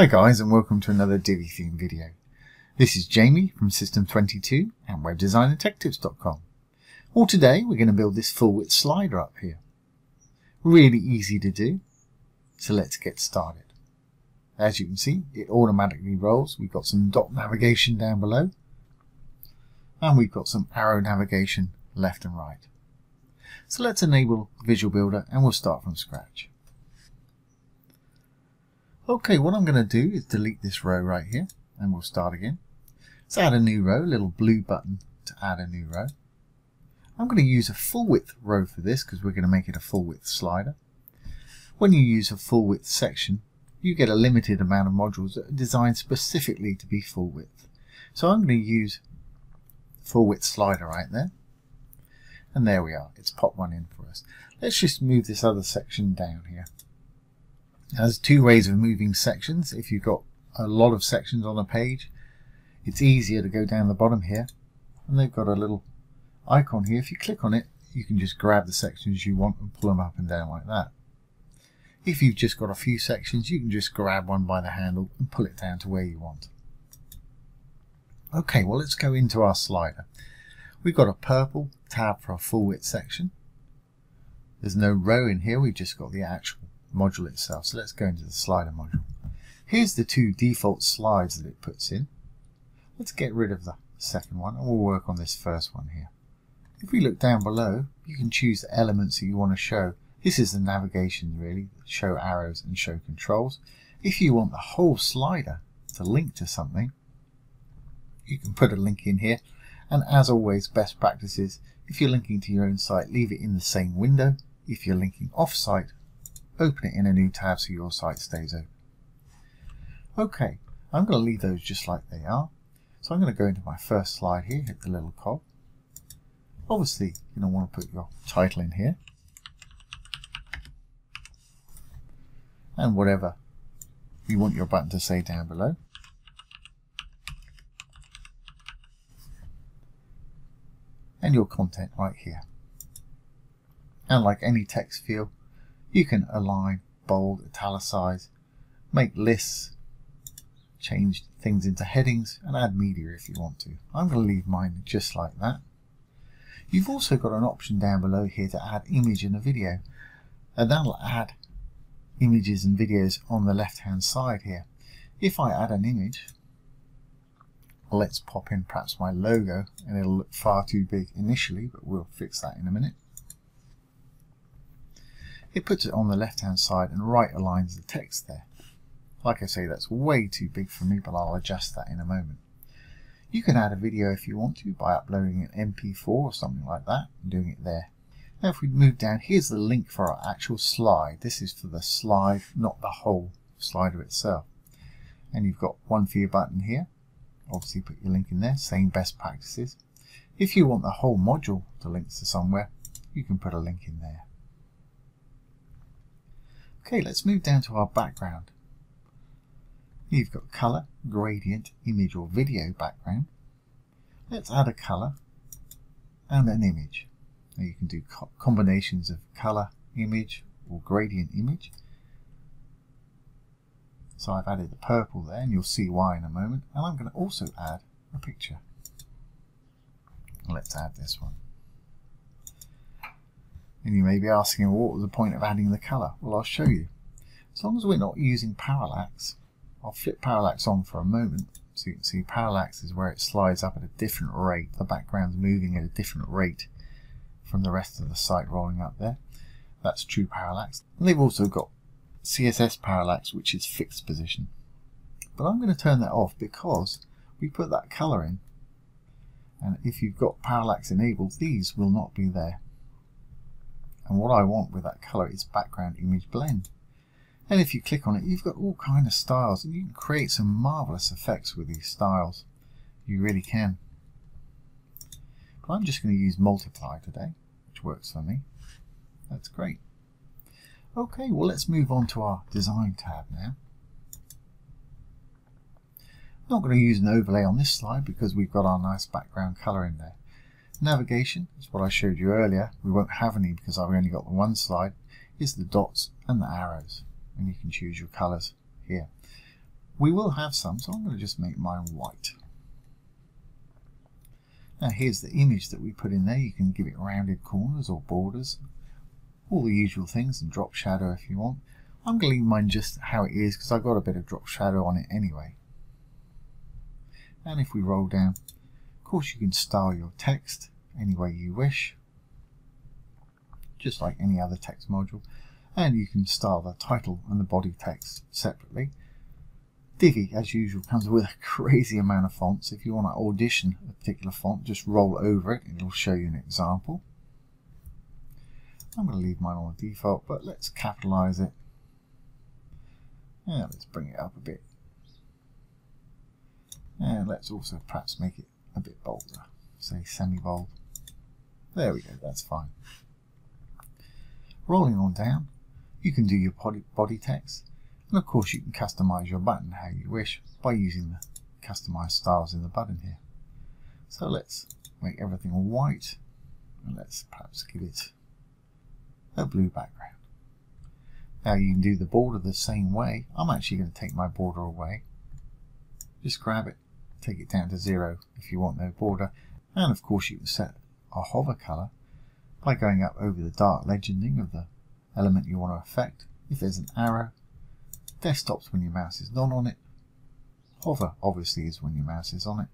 Hi guys and welcome to another Divi theme video. This is Jamie from System22 and WebDesignAndTechTips.com. Well today we're going to build this full width slider up here. Really easy to do, so let's get started. As you can see it automatically rolls, we've got some dot navigation down below and we've got some arrow navigation left and right. So let's enable Visual Builder and we'll start from scratch. Okay, what I'm going to do is delete this row right here and we'll start again. Let's add a new row, little blue button to add a new row. I'm going to use a full width row for this because we're going to make it a full width slider. When you use a full width section, you get a limited amount of modules that are designed specifically to be full width. So I'm going to use full width slider right there. And there we are, it's popped one in for us. Let's just move this other section down here. There's two ways of moving sections. If you've got a lot of sections on a page, it's easier to go down the bottom here. And they've got a little icon here. If you click on it, you can just grab the sections you want and pull them up and down like that. If you've just got a few sections, you can just grab one by the handle and pull it down to where you want. Okay, well let's go into our slider. We've got a purple tab for a full width section. There's no row in here, we've just got the actual module itself. So let's go into the slider module. Here's the two default slides that it puts in. Let's get rid of the second one and we'll work on this first one here. If we look down below, you can choose the elements that you want to show. This is the navigation really, show arrows and show controls. If you want the whole slider to link to something, you can put a link in here. And as always, best practices, if you're linking to your own site, leave it in the same window. If you're linking off-site, open it in a new tab so your site stays open. Okay, I'm going to leave those just like they are. So I'm going to go into my first slide here, hit the little cog. Obviously, you don't want to put your title in here. And whatever you want your button to say down below. And your content right here. And like any text field, you can align, bold, italicize, make lists, change things into headings, and add media if you want to. I'm going to leave mine just like that. You've also got an option down below here to add image and a video, and that'll add images and videos on the left hand side here. If I add an image, let's pop in perhaps my logo, and it'll look far too big initially, but we'll fix that in a minute. It puts it on the left hand side and right aligns the text there. Like I say, that's way too big for me, but I'll adjust that in a moment. You can add a video if you want to by uploading an MP4 or something like that and doing it there. Now if we move down, here's the link for our actual slide. This is for the slide, not the whole slider itself. And you've got one for your button here. Obviously put your link in there, same best practices. If you want the whole module to link to somewhere, you can put a link in there. Okay, let's move down to our background. You've got color, gradient, image or video background. Let's add a color and an image. Now you can do co combinations of color, image or gradient image. So I've added the purple there and you'll see why in a moment. And I'm going to also add a picture. Let's add this one. And you may be asking, well, what was the point of adding the colour? Well, I'll show you. As long as we're not using parallax, I'll flip parallax on for a moment. So you can see parallax is where it slides up at a different rate. The background's moving at a different rate from the rest of the site rolling up there. That's true parallax. And they've also got CSS parallax, which is fixed position. But I'm going to turn that off because we put that colour in. And if you've got parallax enabled, these will not be there. And what I want with that color is background image blend. And if you click on it, you've got all kind of styles and you can create some marvelous effects with these styles. You really can. But I'm just going to use multiply today, which works for me. That's great. Okay, well let's move on to our design tab now. I'm not going to use an overlay on this slide because we've got our nice background color in there. Navigation is what I showed you earlier. We won't have any because I've only got the one slide. Is the dots and the arrows. And you can choose your colors here. We will have some, so I'm going to just make mine white. Now here's the image that we put in there. You can give it rounded corners or borders, all the usual things, and drop shadow if you want. I'm going to leave mine just how it is because I've got a bit of drop shadow on it anyway. And if we roll down, of course you can style your text any way you wish, just like any other text module. And you can style the title and the body text separately. Divi, as usual, comes with a crazy amount of fonts. If you want to audition a particular font, just roll over it and it'll show you an example. I'm going to leave mine on default, but let's capitalize it. And let's bring it up a bit. And let's also perhaps make it a bit bolder, say semi-bold. There we go, that's fine. Rolling on down, you can do your body, text and of course you can customize your button how you wish by using the customize styles in the button here. So let's make everything white and let's perhaps give it a blue background. Now you can do the border the same way. I'm actually going to take my border away. Just grab it, take it down to zero if you want no border. And of course you can set a hover color by going up over the dark legending of the element you want to affect. If there's an arrow, Desktop's when your mouse is not on it. Hover obviously is when your mouse is on it.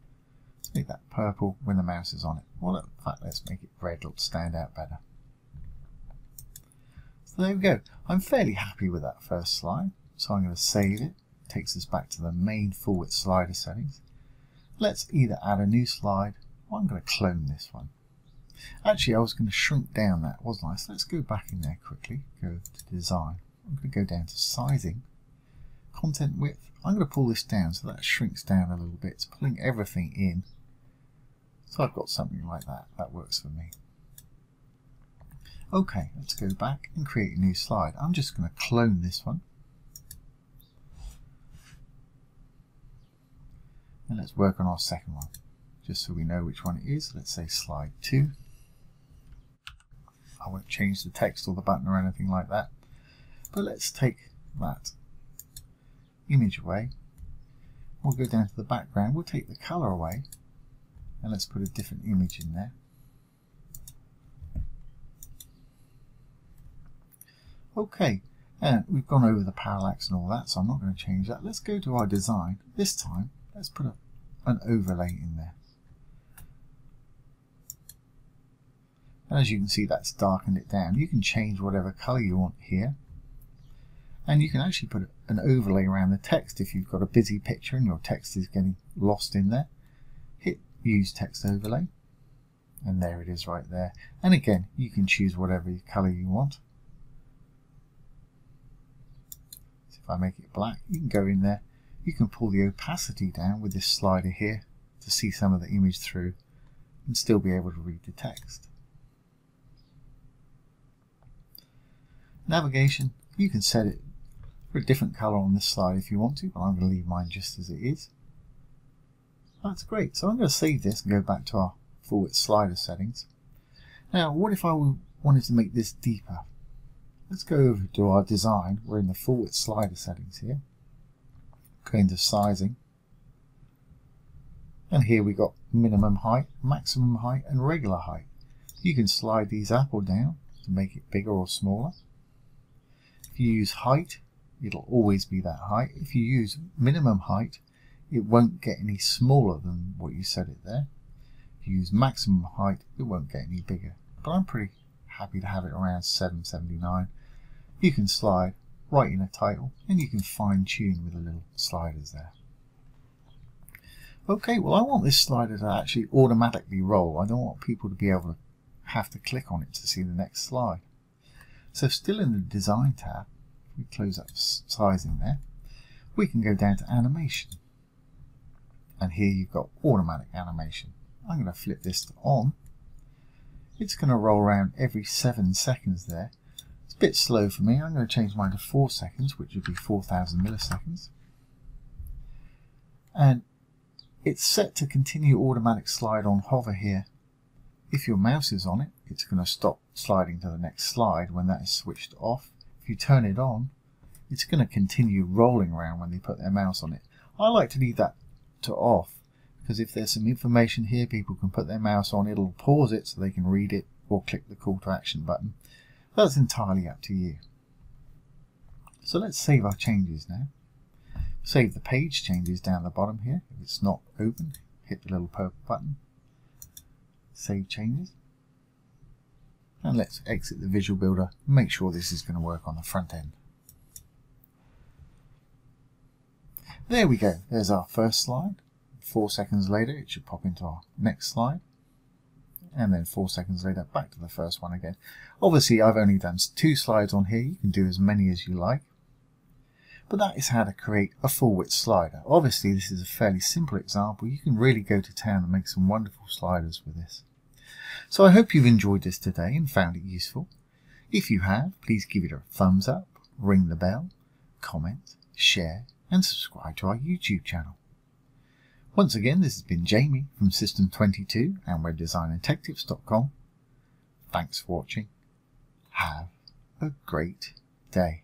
Make that purple when the mouse is on it. Well, in fact, let's make it red. It'll stand out better. So there we go. I'm fairly happy with that first slide. So I'm going to save it. it takes us back to the main width slider settings. Let's either add a new slide or I'm going to clone this one. Actually, I was going to shrink down that, wasn't I? So let's go back in there quickly. Go to design. I'm going to go down to sizing content width. I'm going to pull this down so that shrinks down a little bit. It's pulling everything in. So I've got something like that. That works for me. Okay, let's go back and create a new slide. I'm just going to clone this one. And let's work on our second one, just so we know which one it is. Let's say slide 2. I won't change the text or the button or anything like that. But let's take that image away. We'll go down to the background, we'll take the colour away and let's put a different image in there. Okay, and we've gone over the parallax and all that, so I'm not going to change that. Let's go to our design. This time, let's put a, an overlay in there. And as you can see, that's darkened it down. You can change whatever colour you want here. And you can actually put an overlay around the text if you've got a busy picture and your text is getting lost in there. Hit Use Text Overlay. And there it is right there. And again, you can choose whatever colour you want. So if I make it black, you can go in there. You can pull the opacity down with this slider here to see some of the image through and still be able to read the text. Navigation, you can set it for a different color on this slide if you want to, but I'm going to leave mine just as it is. That's great. So I'm going to save this and go back to our width slider settings. Now, what if I wanted to make this deeper? Let's go over to our design. We're in the full width slider settings here. Go of sizing. And here we got minimum height, maximum height, and regular height. You can slide these up or down to make it bigger or smaller. If you use height, it'll always be that height. If you use minimum height, it won't get any smaller than what you set it there. If you use maximum height, it won't get any bigger. But I'm pretty happy to have it around 779. You can slide right in a title and you can fine tune with the little sliders there. Okay, well I want this slider to actually automatically roll. I don't want people to be able to have to click on it to see the next slide. So still in the design tab, we close up sizing there, we can go down to animation. And here you've got automatic animation. I'm going to flip this to on. It's going to roll around every seven seconds there. A bit slow for me. I'm going to change mine to four seconds, which would be 4,000 milliseconds. And it's set to continue automatic slide on hover here. If your mouse is on it, it's going to stop sliding to the next slide when that is switched off if you turn it on, it's going to continue rolling around when they put their mouse on it. I like to leave that to off because if there's some information here people can put their mouse on it, it'll pause it so they can read it or click the call to action button. That's entirely up to you. So let's save our changes now. Save the page changes down the bottom here. If it's not open, hit the little purple button. Save changes. And let's exit the Visual Builder. Make sure this is going to work on the front end. There we go. There's our first slide. Four seconds later, it should pop into our next slide. And then four seconds later, back to the first one again. Obviously, I've only done two slides on here. You can do as many as you like. But that is how to create a full width slider. Obviously, this is a fairly simple example. You can really go to town and make some wonderful sliders with this. So I hope you've enjoyed this today and found it useful. If you have, please give it a thumbs up, ring the bell, comment, share, and subscribe to our YouTube channel. Once again, this has been Jamie from System22 and WebDesignAndTechTips.com. Thanks for watching. Have a great day.